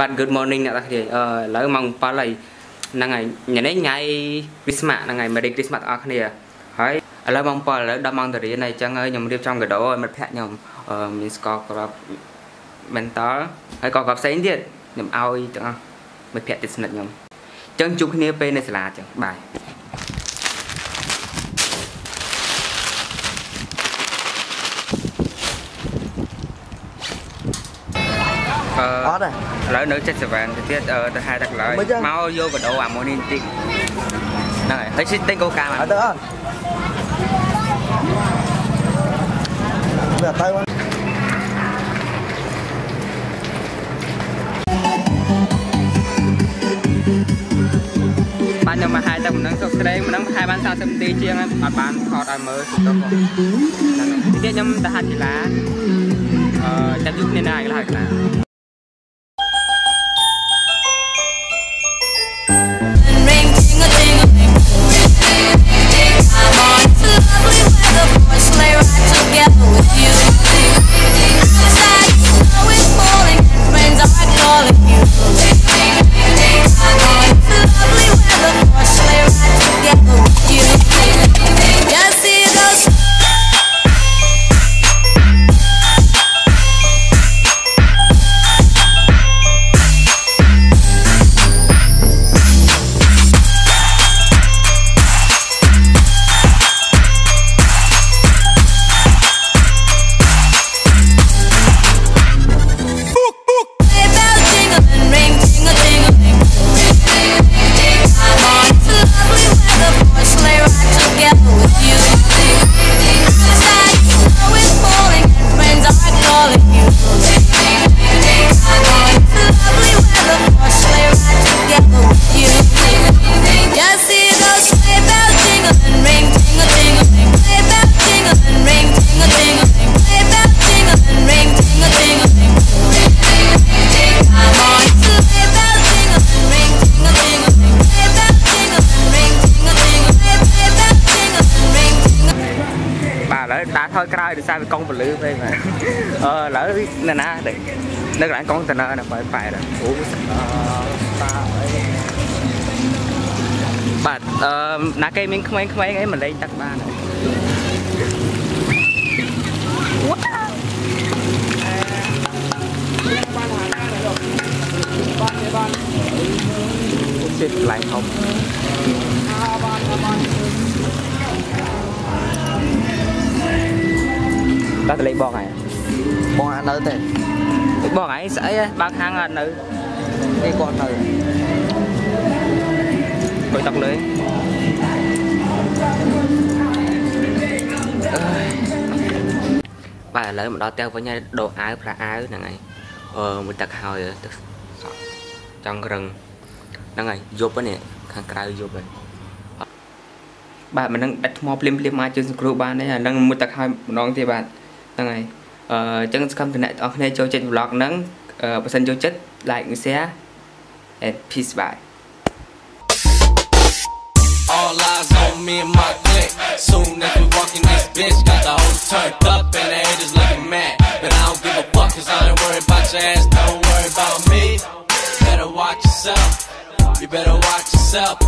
បាទ good morning អ្នកទាំងគ្នាអឺឥឡូវម៉ោង7ហើយហ្នឹងហើយញ៉ាំនេះថ្ងៃ Christmas ហ្នឹងហើយ Merry Christmas ទាំងអស់គ្នាហើយឥឡូវម៉ោង7ឥឡូវដល់ម៉ោងទៅរៀនហើយអញ្ចឹងហើយខ្ញុំរៀបចំកាដូឲ្យមិត្តភ័ក្ដិខ្ញុំអឺមានស្ករក្រប mental ហើយក៏ក្របផ្សេងទៀតខ្ញុំឲ្យទាំងអស់មិត្តភ័ក្ដិទៀតស្និទ្ធខ្ញុំអញ្ចឹងជួបគ្នាពេលនៅសាលាអញ្ចឹងបាយ អឺអត់ទេឥឡូវនៅ77ទៅទៀតអឺទៅហៅទឹកឡើយមិនចឹងមកយកបដូរអាម៉ូនីបន្តិចហ្នឹងហើយហើយជិះទិញកូកាមកអត់ទៅអត់វាអត់ទៅមកបានខ្ញុំមកហៅតែមិនដឹងសុខស្ដីមិនដឹងហៅបាន30នាទីជាងហើយអត់បាន ថយក្រោយដោយសារវាកង់ពលឺពេកបាទអឺឥឡូវនៅណាទៅនៅកន្លែងកង់តឺន័រនៅបើប៉ែតអូអឺស្តាអីបាទអឺណាគេមានក្មេងៗអីមកលេងទឹកបានហើយជិះកន្លែងធំ ដល់ទៅលេងបងហើយបងអត់នៅទេបងឯងស្អីហ៎បើកហាងអត់នៅនេះគាត់នៅគួយតុកលើបាទឥឡូវមកដល់ផ្ទះវិញហើយដូរអាវប្រាអាវហ្នឹងហើយអឺមួយទឹកហើយទៅសក់ចង់រឹងហ្នឹងហើយយប់ហ្នឹងនេះខាងក្រៅយប់ហើយបាទមិននឹងដាច់ថ្មភ្លាមភ្លាមមកជើងសង្គ្រោះបានទេអាហ្នឹងមួយទឹកហើយម្ដងទៀតបាទ ហ្នឹងហើយអឺអញ្ចឹងសង្ឃឹមតំណែងបងប្អូនចូលចិត្ត vlog ហ្នឹងអឺបើសិនចូលចិត្ត like និង share and peace bye All eyes on me and my clique. Soon as we walk in this bitch, got the whole turned up and the haters looking mad. But I don't give a fuck cause I ain't worried about your ass, don't worry about me. Better watch yourself. You better watch yourself,